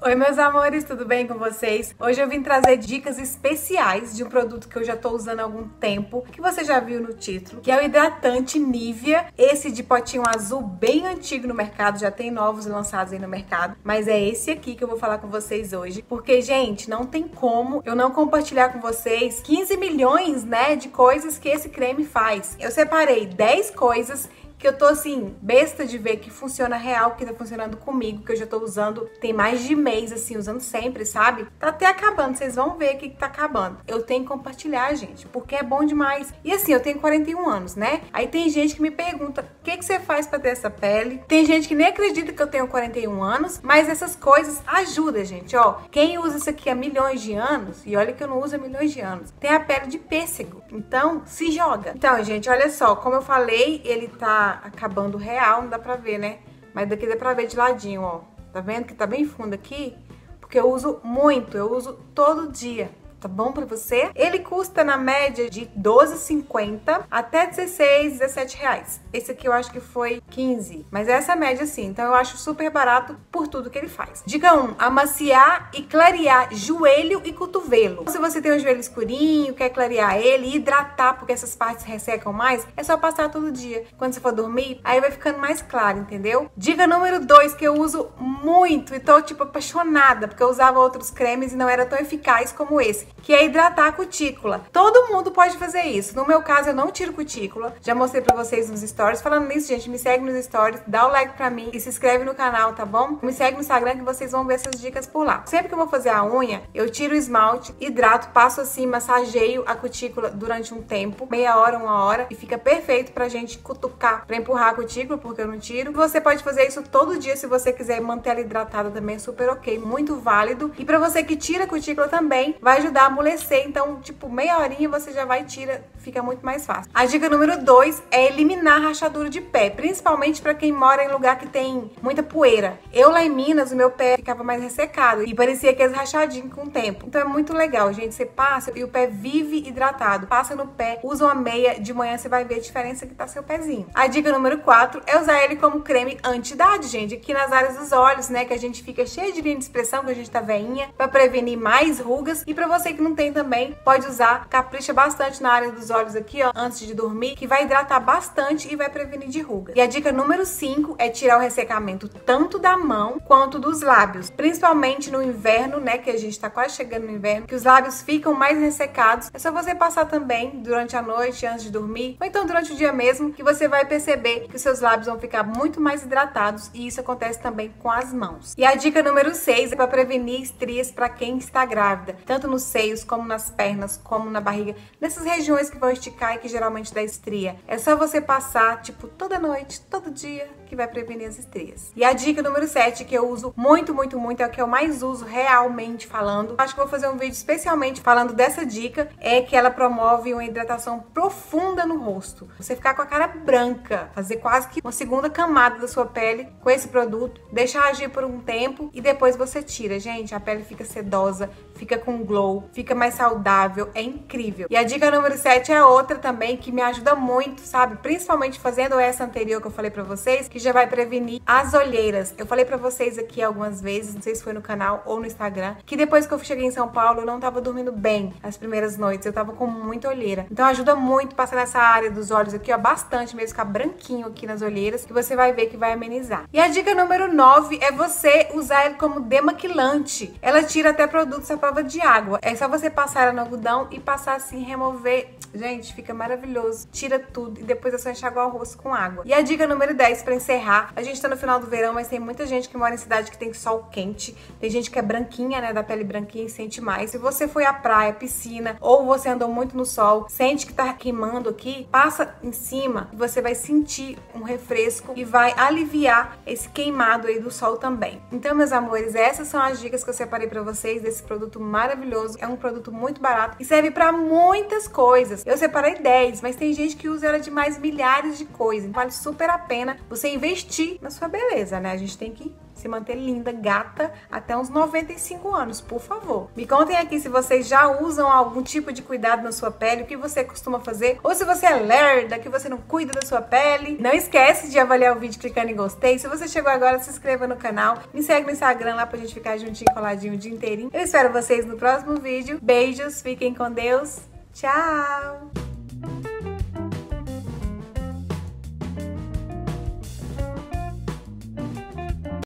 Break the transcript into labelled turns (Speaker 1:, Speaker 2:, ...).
Speaker 1: Oi meus amores, tudo bem com vocês? Hoje eu vim trazer dicas especiais de um produto que eu já tô usando há algum tempo, que você já viu no título, que é o hidratante Nivea, esse de potinho azul bem antigo no mercado, já tem novos lançados aí no mercado, mas é esse aqui que eu vou falar com vocês hoje, porque gente, não tem como eu não compartilhar com vocês 15 milhões, né, de coisas que esse creme faz. Eu separei 10 coisas que eu tô assim, besta de ver que funciona real, que tá funcionando comigo, que eu já tô usando tem mais de mês, assim, usando sempre, sabe? Tá até acabando, vocês vão ver que tá acabando. Eu tenho que compartilhar, gente, porque é bom demais. E assim, eu tenho 41 anos, né? Aí tem gente que me pergunta, o que, que você faz pra ter essa pele? Tem gente que nem acredita que eu tenho 41 anos, mas essas coisas ajudam, gente, ó. Quem usa isso aqui há milhões de anos, e olha que eu não uso há milhões de anos, tem a pele de pêssego. Então, se joga. Então, gente, olha só, como eu falei, ele tá acabando real, não dá pra ver, né? Mas daqui dá pra ver de ladinho, ó. Tá vendo que tá bem fundo aqui? Porque eu uso muito, eu uso todo dia tá bom para você? Ele custa na média de 12,50 até 16, 17 reais. Esse aqui eu acho que foi 15, mas essa é a média sim, então eu acho super barato por tudo que ele faz. Dica 1, amaciar e clarear joelho e cotovelo. Se você tem um joelho escurinho, quer clarear ele, hidratar porque essas partes ressecam mais, é só passar todo dia. Quando você for dormir, aí vai ficando mais claro, entendeu? Dica número 2 que eu uso muito e tô tipo apaixonada, porque eu usava outros cremes e não era tão eficaz como esse que é hidratar a cutícula. Todo mundo pode fazer isso. No meu caso, eu não tiro cutícula. Já mostrei pra vocês nos stories. Falando nisso, gente, me segue nos stories, dá o like pra mim e se inscreve no canal, tá bom? Me segue no Instagram que vocês vão ver essas dicas por lá. Sempre que eu vou fazer a unha, eu tiro o esmalte, hidrato, passo assim, massageio a cutícula durante um tempo, meia hora, uma hora, e fica perfeito pra gente cutucar, pra empurrar a cutícula, porque eu não tiro. Você pode fazer isso todo dia se você quiser manter ela hidratada também, é super ok, muito válido. E pra você que tira a cutícula também, vai ajudar amolecer. Então, tipo, meia horinha você já vai e tira, fica muito mais fácil. A dica número 2 é eliminar rachadura de pé, principalmente para quem mora em lugar que tem muita poeira. Eu lá em Minas, o meu pé ficava mais ressecado e parecia que rachadinho com o tempo. Então é muito legal, gente. Você passa e o pé vive hidratado. Passa no pé, usa uma meia, de manhã você vai ver a diferença que tá seu pezinho. A dica número 4 é usar ele como creme anti-idade, gente. Aqui nas áreas dos olhos, né, que a gente fica cheio de linha de expressão, que a gente tá veinha, para prevenir mais rugas. E para você que não tem também, pode usar, capricha bastante na área dos olhos aqui, ó, antes de dormir, que vai hidratar bastante e vai prevenir de rugas. E a dica número 5 é tirar o ressecamento tanto da mão quanto dos lábios, principalmente no inverno, né, que a gente tá quase chegando no inverno, que os lábios ficam mais ressecados. É só você passar também durante a noite, antes de dormir, ou então durante o dia mesmo, que você vai perceber que os seus lábios vão ficar muito mais hidratados e isso acontece também com as mãos. E a dica número 6 é para prevenir estrias para quem está grávida, tanto nos seios seios, como nas pernas, como na barriga, nessas regiões que vão esticar e que geralmente dá estria. É só você passar, tipo, toda noite, todo dia, que vai prevenir as estrias. E a dica número 7, que eu uso muito, muito, muito, é o que eu mais uso realmente falando. Acho que vou fazer um vídeo especialmente falando dessa dica, é que ela promove uma hidratação profunda no rosto. Você ficar com a cara branca, fazer quase que uma segunda camada da sua pele com esse produto, deixar agir por um tempo e depois você tira. Gente, a pele fica sedosa, fica com glow, fica mais saudável, é incrível. E a dica número 7 é outra também que me ajuda muito, sabe? Principalmente fazendo essa anterior que eu falei para vocês, que já vai prevenir as olheiras. Eu falei para vocês aqui algumas vezes, não sei se foi no canal ou no Instagram, que depois que eu cheguei em São Paulo, eu não tava dormindo bem as primeiras noites, eu tava com muita olheira. Então ajuda muito passar nessa área dos olhos aqui, ó, bastante mesmo, ficar branquinho aqui nas olheiras, que você vai ver que vai amenizar. E a dica número 9 é você usar ele como demaquilante. Ela tira até produtos à prova de água. É só você passar ela no algodão e passar assim, remover. Gente, fica maravilhoso. Tira tudo e depois é só enxaguar o rosto com água. E a dica número 10 para encerrar. A gente tá no final do verão, mas tem muita gente que mora em cidade que tem sol quente. Tem gente que é branquinha, né, da pele branquinha e sente mais. Se você foi à praia, piscina ou você andou muito no sol, sente que tá queimando aqui, passa em cima e você vai sentir um refresco e vai aliviar esse queimado aí do sol também. Então, meus amores, essas são as dicas que eu separei para vocês desse produto maravilhoso. É um produto muito barato e serve para muitas coisas. Eu separei 10, mas tem gente que usa ela de mais milhares de coisas. Vale super a pena você investir na sua beleza, né? A gente tem que se manter linda, gata, até uns 95 anos, por favor. Me contem aqui se vocês já usam algum tipo de cuidado na sua pele, o que você costuma fazer, ou se você é lerda, que você não cuida da sua pele. Não esquece de avaliar o vídeo clicando em gostei. Se você chegou agora, se inscreva no canal, me segue no Instagram lá pra gente ficar juntinho, coladinho o dia inteirinho. Eu espero vocês no próximo vídeo. Beijos, fiquem com Deus. Tchau!